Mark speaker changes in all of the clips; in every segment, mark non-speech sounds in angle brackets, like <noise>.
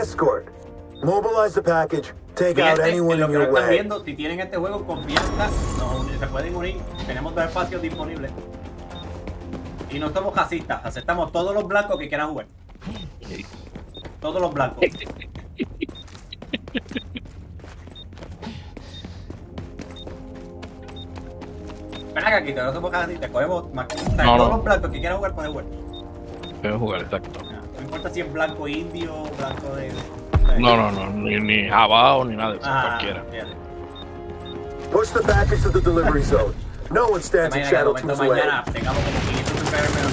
Speaker 1: Escort. Mobilize the package. Take out anyone in your
Speaker 2: están
Speaker 1: way.
Speaker 2: viendo, si tienen este juego confianza, nos se pueden unir. Tenemos dos espacios disponibles. Y no somos racistas, aceptamos todos los blancos que quieran jugar. Todos los blancos. Ven acá, aquí, no somos racistas, cogemos más- o sea,
Speaker 3: No,
Speaker 2: todos
Speaker 3: no.
Speaker 2: los blancos que quieran jugar pueden jugar.
Speaker 3: Pueden jugar, exacto.
Speaker 2: Importa si es blanco indio, blanco de.
Speaker 3: No, no, no, ni, ni abajo ni nada de eso,
Speaker 2: Ah,
Speaker 3: cualquiera.
Speaker 1: Push the package to the delivery zone. No one stands in Shadow
Speaker 2: momento
Speaker 1: 2's way.
Speaker 2: mañana tengamos como 500 superhéroes menos.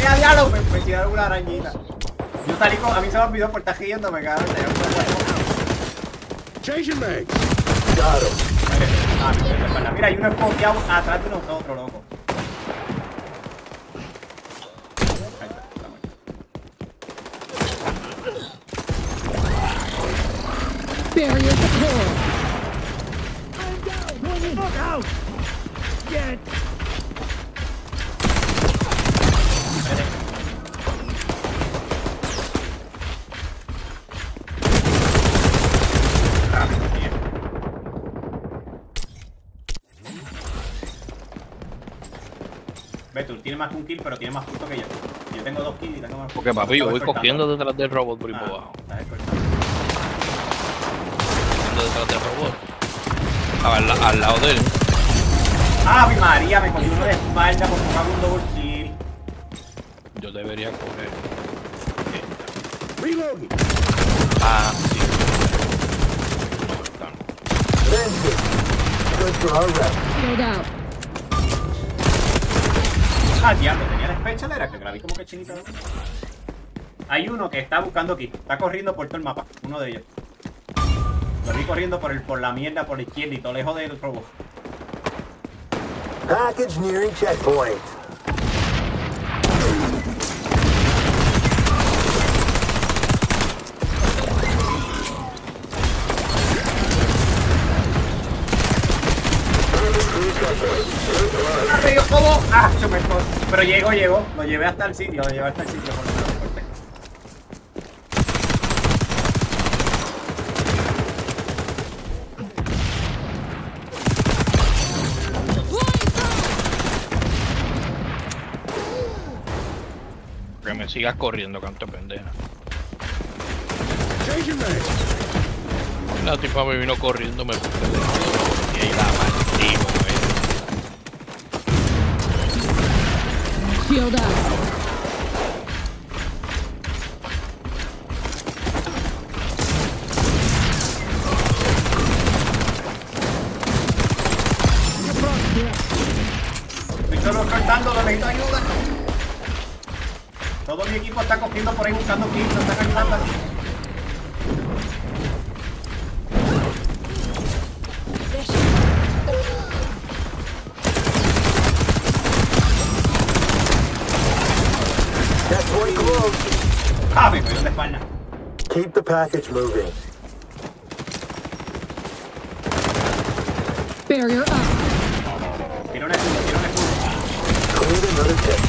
Speaker 2: ¡Mira, diablo! Me, me tiraron una arañita. Yo salí con... A mí se me olvidó por estar riendo, me cagaron.
Speaker 1: Got him.
Speaker 2: Ah, mira, es verdad. Mira, hay uno espoteado atrás de nosotros, loco. Ahí está, está muerto.
Speaker 4: Barrier deployed.
Speaker 5: Look out! Get.
Speaker 2: Tienes más que un kill, pero tienes más puntos que yo. Yo tengo dos kills y tengo más
Speaker 3: Porque papi, yo voy cogiendo detrás del robot por ahí
Speaker 2: Ah,
Speaker 3: por abajo. Detrás del robot. Al, la- al lado de él.
Speaker 2: ¡Ah, mi María! Me cogí uno de espalda por tomar un double kill.
Speaker 3: Yo debería coger. Ah, sí.
Speaker 2: Ah, diablo, tenía la special, era que vi como que chinita. Hay uno que está buscando aquí, está corriendo por todo el mapa, uno de ellos. Lo vi corriendo por, el, por la mierda, por la izquierda y todo lejos del robot.
Speaker 1: Package nearing checkpoint.
Speaker 2: ¡Ah! Se me fue. Pero llegó, llegó. Lo llevé hasta el sitio, lo llevé hasta el sitio por lo menos. fuerte.
Speaker 3: Que me sigas corriendo, canto de pendeja. La tipa me vino corriendo, me puse de Y ahí la maldito, güey.
Speaker 4: Shield.
Speaker 2: Estoy solo cortándolo, necesito ayuda. Todo mi equipo está cogiendo por ahí buscando kills, no están ayudando.
Speaker 1: Closed.
Speaker 2: ¡Ah! Me de espalda.
Speaker 1: Keep the package moving.
Speaker 4: Barrier up.
Speaker 2: Tira un escudo, tira un escudo.
Speaker 1: Cleared another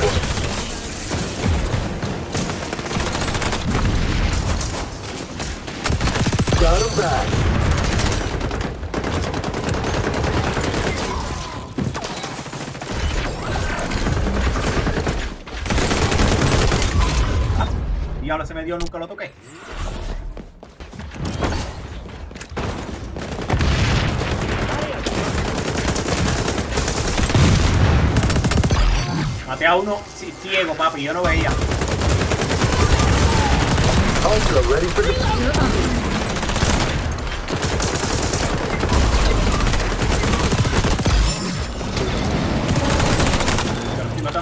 Speaker 1: Got him back.
Speaker 2: Diablo, se me dio, nunca lo toqué. Maté a uno sí, ciego, papi, yo no veía.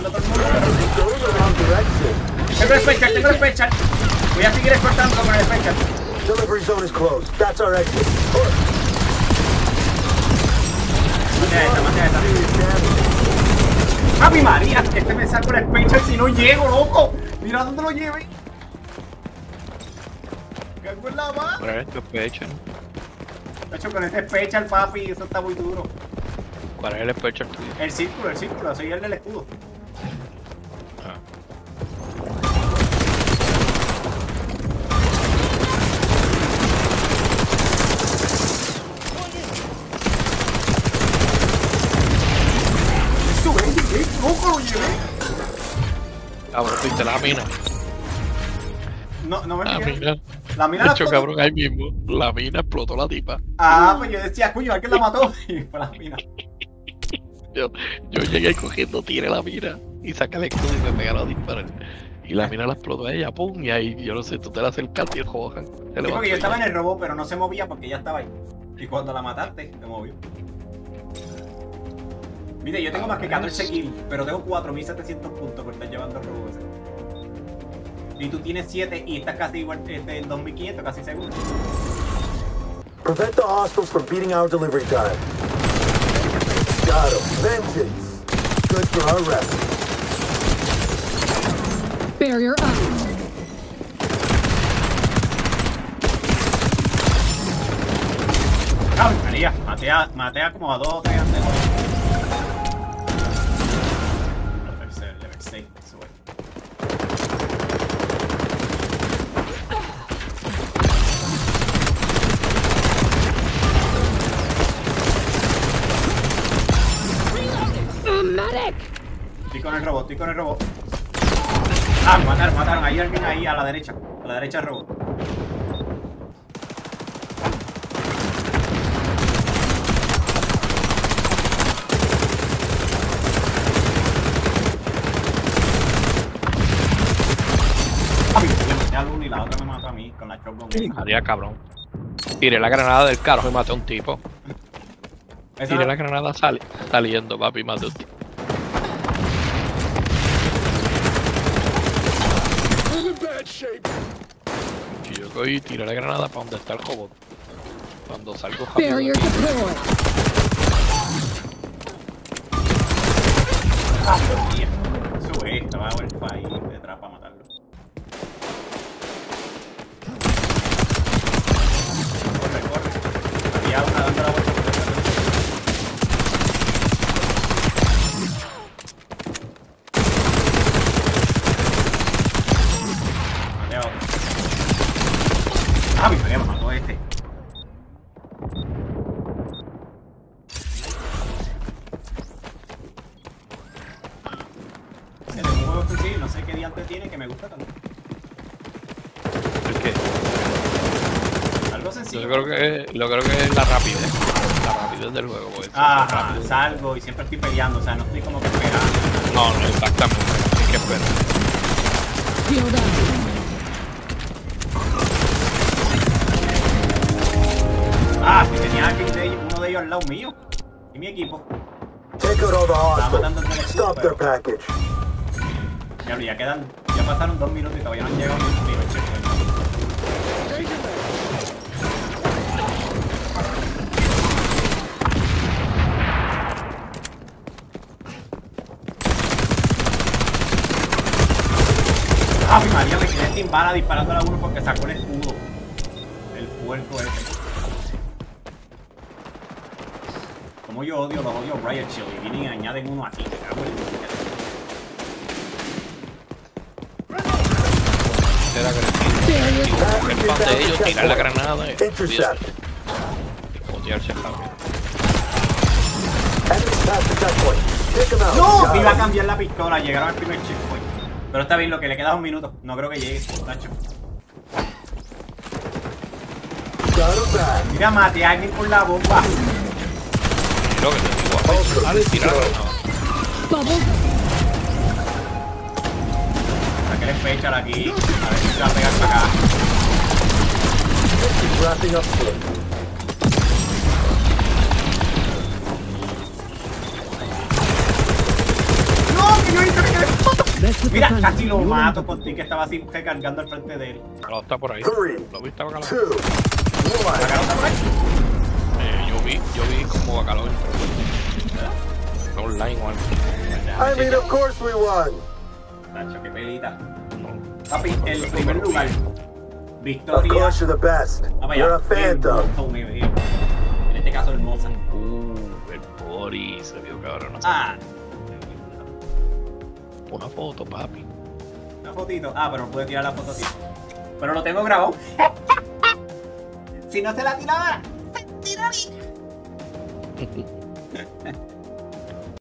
Speaker 2: Todo el mundo. Tengo el special, tengo el special. Voy a seguir escoltando con el special.
Speaker 1: Delivery zone is closed. That's our exit. Push.
Speaker 2: Mate a esta, mate a esta. ¡Papi María! Este me saco el special si no llego, loco. Mira dónde lo lleve. Cago en la madre.
Speaker 3: Pero esto es pecho.
Speaker 2: De hecho, con este special, papi, eso está muy duro.
Speaker 3: ¿Cuál es el special tuyo?
Speaker 2: El círculo, el círculo, soy el del escudo.
Speaker 3: La mina.
Speaker 2: No, no me
Speaker 3: La
Speaker 2: fijé.
Speaker 3: mina.
Speaker 2: La mina
Speaker 3: De
Speaker 2: la
Speaker 3: hecho,
Speaker 2: explotó.
Speaker 3: cabrón, ahí mismo. La mina explotó la tipa.
Speaker 2: Ah, pues yo decía, cuño, ¿a quién la mató? <laughs> Y fue la mina.
Speaker 3: Yo, yo llegué cogiendo, tiré la mina y saqué el escudo y me pegaron a disparar. Y la mina la explotó a ella, pum, y ahí, yo no sé, tú te la acercaste y el Johan se
Speaker 2: Sí,
Speaker 3: levantó.
Speaker 2: porque yo
Speaker 3: y
Speaker 2: estaba en
Speaker 3: ya.
Speaker 2: el robot, pero no se movía porque ella estaba ahí. Y cuando la mataste, se movió. Mire, yo tengo más que 14 kills, pero tengo 4700 puntos por estar llevando el robot ese. Y tú tienes 7 y estás casi igual este, en 2500, casi seguro.
Speaker 1: Prevent the hostiles from beating our delivery time. Got 'em. Vengeance. Good for our rest.
Speaker 4: Barrier up.
Speaker 2: ¡Ay, María! Maté a, maté a como a 2 o 3 Estoy con el robot, estoy con el robot. Ah, me mataron, mataron. Hay alguien ahí a la derecha. A la derecha del robot. Ay, yo maté al uno y la otra me mató a mí con la shotgun. <laughs>
Speaker 3: María, cabrón. Tiré la granada del carro y maté a un tipo. Tiré la granada sali saliendo, papi, maté a un tipo. Y yo cogí y tiré la granada para donde está el robot. Cuando salgo rápido.
Speaker 4: Barrier deployed.
Speaker 2: Dios mío. Sube, estaba el ahí detrás para matarlo. Corre, corre. Había una dando la vuelta. por detrás. Maté a otro. Ah, mi María me mató a este. Ese es un juego qué diante tiene que me gusta tanto.
Speaker 3: ¿Por qué?
Speaker 2: Algo sencillo.
Speaker 3: Yo creo que, lo creo que es la rapidez. La rapidez del juego. Pues,
Speaker 2: Ajá, salgo y siempre estoy peleando, o sea, no estoy como que esperando.
Speaker 3: No, no, exactamente. Hay que esperar.
Speaker 2: Ah, que tenía a alguien de ellos- uno de ellos al lado mío. Y mi equipo.
Speaker 1: Take out all the hostiles.
Speaker 2: el
Speaker 1: Stop their package.
Speaker 2: Ya, ya quedan, ya pasaron dos minutos y todavía no han llegado ni checkpoint. Ah, mi María, me quedé sin bala disparando a uno porque sacó el escudo. El puerco ese. Como yo odio, los odio Riot Shield y vienen y añaden uno aquí. Me cago en
Speaker 3: El pan de ellos, tirar la granada y
Speaker 1: checkpoint. Take them out.
Speaker 2: No, me iba a cambiar la pistola, llegaron al primer checkpoint. Pero está bien, lo que le queda es un minuto. No creo que llegue,
Speaker 1: back.
Speaker 2: Mira, mate a alguien con la bomba.
Speaker 3: Lo que te digo, a veces sale y tira la granada.
Speaker 2: Special aquí. A ver si se va a pegar para acá. ¡No! ¡Que yo hice Mira, casi lo mato con ti que estaba así recargando al frente de él.
Speaker 3: Bacalao está por ahí. ¿Lo viste, Bacalao?
Speaker 1: one.
Speaker 2: ¿Acá no está por ahí?
Speaker 3: Eh, yo vi, yo vi como Bacalao entró. Online o algo.
Speaker 1: I mean, of course we won.
Speaker 2: Nacho, qué pelita.
Speaker 3: No.
Speaker 2: Papi, el primer lugar.
Speaker 1: Of
Speaker 2: Victoria.
Speaker 1: course you're the best.
Speaker 2: Ah,
Speaker 1: You're a phantom.
Speaker 2: En este caso, hermosa.
Speaker 3: Uh, el body se vio cabrón.
Speaker 2: Ah,
Speaker 3: Una foto, papi.
Speaker 2: una fotito. Ah, pero no pude tirar la foto así. Pero lo tengo grabado. si no se la tiraba, se tira ahorita. <laughs>